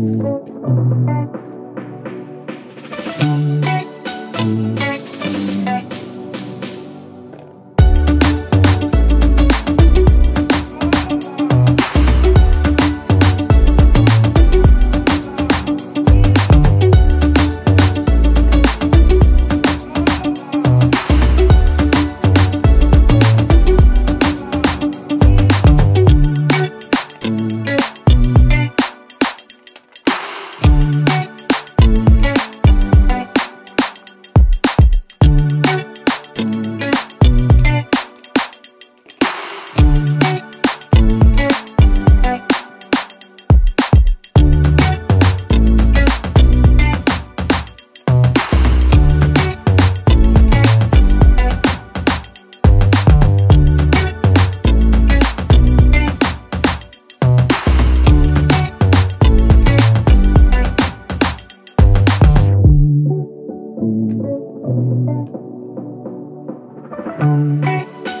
うん。Thank you.